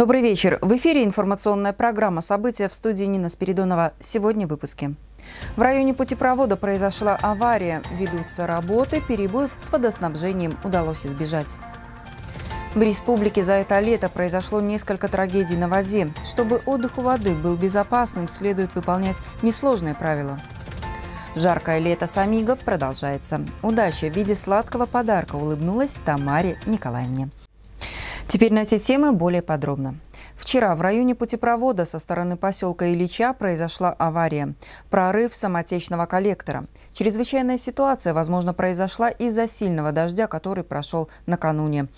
Добрый вечер. В эфире информационная программа «События» в студии Нина Спиридонова. Сегодня в выпуске. В районе путепровода произошла авария. Ведутся работы, перебоев с водоснабжением удалось избежать. В республике за это лето произошло несколько трагедий на воде. Чтобы отдых у воды был безопасным, следует выполнять несложные правила. Жаркое лето с Амиго продолжается. Удача в виде сладкого подарка улыбнулась Тамаре Николаевне. Теперь на эти темы более подробно. Вчера в районе путепровода со стороны поселка Ильича произошла авария. Прорыв самотечного коллектора. Чрезвычайная ситуация, возможно, произошла из-за сильного дождя, который прошел накануне.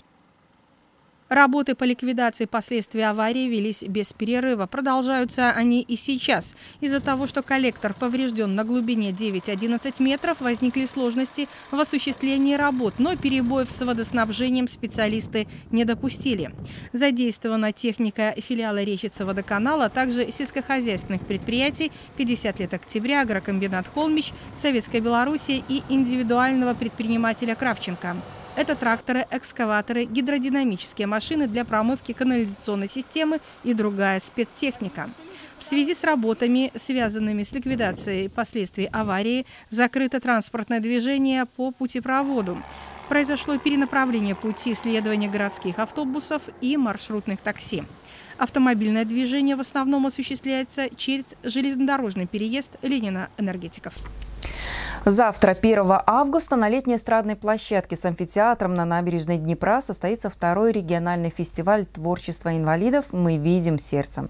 Работы по ликвидации последствий аварии велись без перерыва. Продолжаются они и сейчас. Из-за того, что коллектор поврежден на глубине 9-11 метров, возникли сложности в осуществлении работ, но перебоев с водоснабжением специалисты не допустили. Задействована техника филиала Речица водоканала, а также сельскохозяйственных предприятий 50 лет октября, агрокомбинат «Холмич», Советской Белоруссии и индивидуального предпринимателя Кравченко. Это тракторы, экскаваторы, гидродинамические машины для промывки канализационной системы и другая спецтехника. В связи с работами, связанными с ликвидацией последствий аварии, закрыто транспортное движение по путепроводу. Произошло перенаправление пути следования городских автобусов и маршрутных такси. Автомобильное движение в основном осуществляется через железнодорожный переезд Ленина-Энергетиков. Завтра, 1 августа, на летней эстрадной площадке с амфитеатром на набережной Днепра состоится второй региональный фестиваль творчества инвалидов «Мы видим сердцем».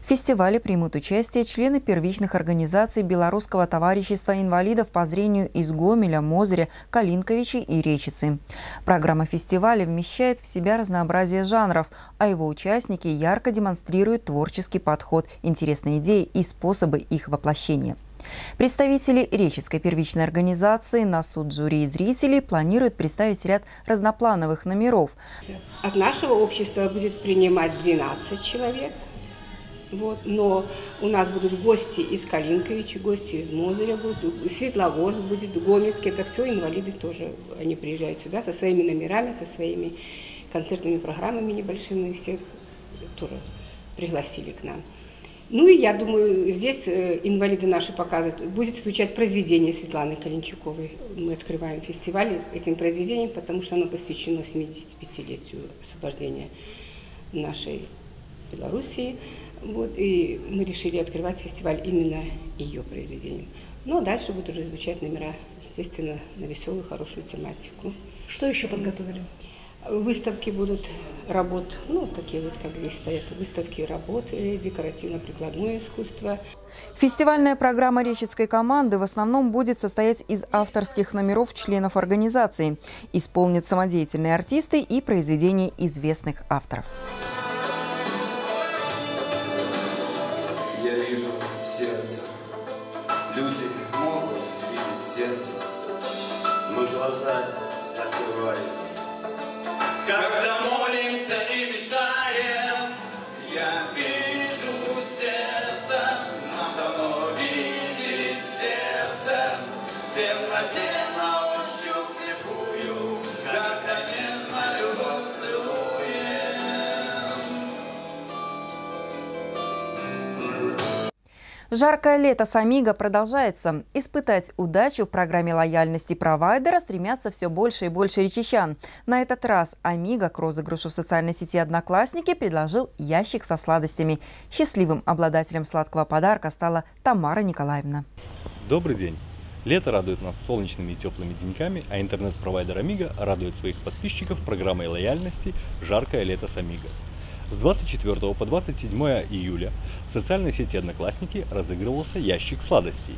В фестивале примут участие члены первичных организаций Белорусского товарищества инвалидов по зрению из Гомеля, Мозыря, Калинковичи и Речицы. Программа фестиваля вмещает в себя разнообразие жанров, а его участники ярко демонстрируют творческий подход, интересные идеи и способы их воплощения. Представители Речицкой первичной организации на суд жюри и зрителей планируют представить ряд разноплановых номеров. От нашего общества будет принимать 12 человек. Вот, но у нас будут гости из Калинковича, гости из Мозыря, будут, Светлогорск будет, Гомельский, это все инвалиды тоже, они приезжают сюда со своими номерами, со своими концертными программами небольшими, всех тоже пригласили к нам. Ну и я думаю, здесь э, инвалиды наши показывают, будет звучать произведение Светланы Калинчуковой. Мы открываем фестиваль этим произведением, потому что оно посвящено 75-летию освобождения нашей Белоруссии. Вот, и мы решили открывать фестиваль именно ее произведением. Ну а дальше будут уже звучать номера, естественно, на веселую, хорошую тематику. Что еще подготовили? Выставки будут работ, ну, такие вот, как здесь стоят, выставки работы, декоративно-прикладное искусство. Фестивальная программа речицкой команды в основном будет состоять из авторских номеров членов организации. Исполнят самодеятельные артисты и произведения известных авторов. Я вижу сердце. Люди могут видеть сердце. Мы глаза закрываем. تبدأ Жаркое лето с Амиго продолжается. Испытать удачу в программе лояльности провайдера стремятся все больше и больше речищан. На этот раз Амиго к розыгрышу в социальной сети «Одноклассники» предложил ящик со сладостями. Счастливым обладателем сладкого подарка стала Тамара Николаевна. Добрый день! Лето радует нас солнечными и теплыми деньками, а интернет-провайдер Амиго радует своих подписчиков программой лояльности «Жаркое лето с Амиго». С 24 по 27 июля в социальной сети «Одноклассники» разыгрывался ящик сладостей.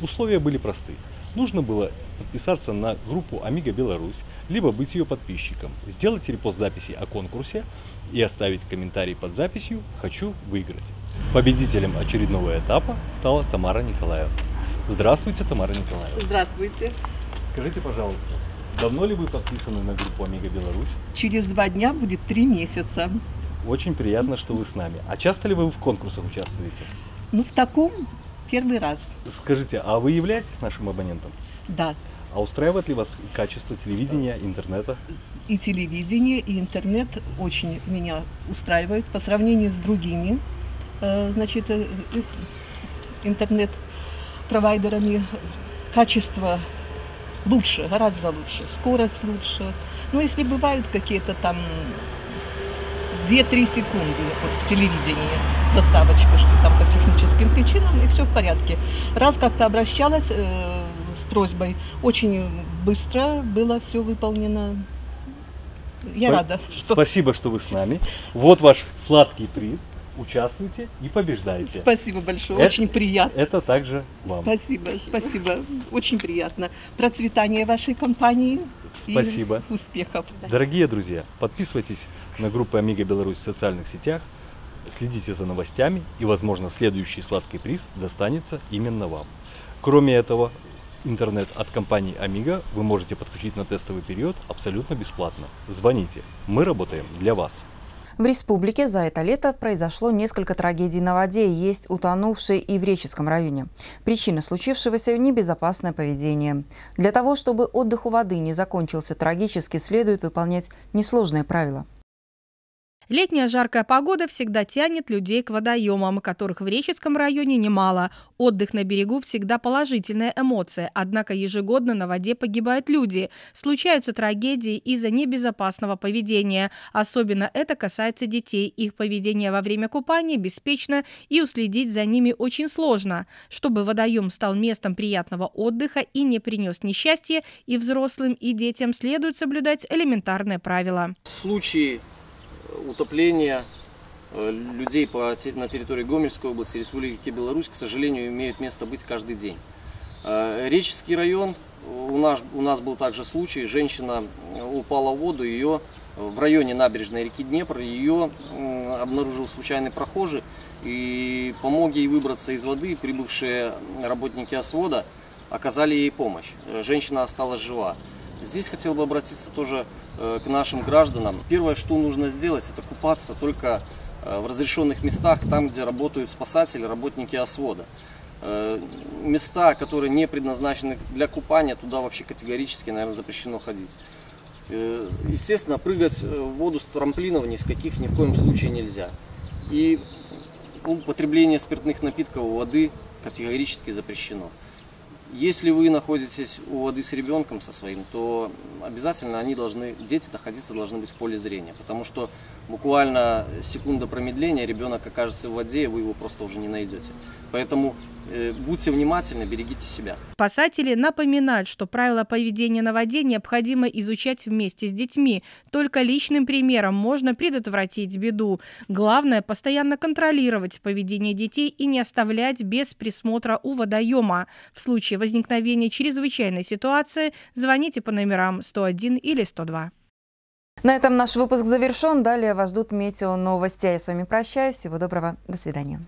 Условия были просты. Нужно было подписаться на группу «Амиго Беларусь», либо быть ее подписчиком, сделать репост записи о конкурсе и оставить комментарий под записью «Хочу выиграть». Победителем очередного этапа стала Тамара Николаевна. Здравствуйте, Тамара Николаевна. Здравствуйте. Скажите, пожалуйста, давно ли вы подписаны на группу «Амиго Беларусь»? Через два дня будет три месяца. Очень приятно, что вы с нами. А часто ли вы в конкурсах участвуете? Ну, в таком первый раз. Скажите, а вы являетесь нашим абонентом? Да. А устраивает ли вас качество телевидения, интернета? И телевидение, и интернет очень меня устраивают по сравнению с другими э, значит, э, э, интернет-провайдерами. Качество лучше, гораздо лучше, скорость лучше. Но если бывают какие-то там 2-3 секунды вот, в телевидении заставочка, что там по техническим причинам, и все в порядке. Раз как-то обращалась э, с просьбой, очень быстро было все выполнено. Я Спа- рада, что... Спасибо, что вы с нами. Вот ваш сладкий приз. Участвуйте и побеждайте. Спасибо большое, Это- очень приятно. Это также вам. Спасибо, спасибо, очень приятно. Процветания вашей компании. И Спасибо. успехов. Дорогие друзья, подписывайтесь на группу Амига Беларусь в социальных сетях, следите за новостями и, возможно, следующий сладкий приз достанется именно вам. Кроме этого, интернет от компании Amiga вы можете подключить на тестовый период абсолютно бесплатно. Звоните, мы работаем для вас. В республике за это лето произошло несколько трагедий на воде. Есть утонувшие и в Реческом районе. Причина случившегося – небезопасное поведение. Для того, чтобы отдых у воды не закончился трагически, следует выполнять несложные правила. Летняя жаркая погода всегда тянет людей к водоемам, которых в Реческом районе немало. Отдых на берегу всегда положительная эмоция, однако ежегодно на воде погибают люди. Случаются трагедии из-за небезопасного поведения. Особенно это касается детей. Их поведение во время купания беспечно и уследить за ними очень сложно. Чтобы водоем стал местом приятного отдыха и не принес несчастья и взрослым, и детям следует соблюдать элементарные правила. Случаи утопления э, людей на территории Гомельской области, Республики Беларусь, к сожалению, имеют место быть каждый день. Э, Реческий район, у нас, у нас был также случай, женщина упала в воду, ее в районе набережной реки Днепр, ее обнаружил случайный прохожий, и помог ей выбраться из воды, прибывшие работники освода оказали ей помощь. Э, Женщина осталась жива. Здесь хотел бы обратиться тоже э, к нашим гражданам. Первое, что нужно сделать, это купаться только э, в разрешенных местах, там, где работают спасатели, работники освода. Э, Места, которые не предназначены для купания, туда вообще категорически, наверное, запрещено ходить. Э, Естественно, прыгать э, в воду с трамплинов ни с каких ни в коем случае нельзя. И употребление спиртных напитков у воды категорически запрещено. Если вы находитесь у воды с ребенком со своим, то обязательно они должны, дети находиться должны быть в поле зрения, потому что буквально секунда промедления ребенок окажется в воде, и вы его просто уже не найдете. Поэтому э, будьте внимательны, берегите себя. Спасатели напоминают, что правила поведения на воде необходимо изучать вместе с детьми. Только личным примером можно предотвратить беду. Главное – постоянно контролировать поведение детей и не оставлять без присмотра у водоема. В случае возникновения чрезвычайной ситуации звоните по номерам 101 или 102. На этом наш выпуск завершен. Далее вас ждут метео новости. А я с вами прощаюсь. Всего доброго. До свидания.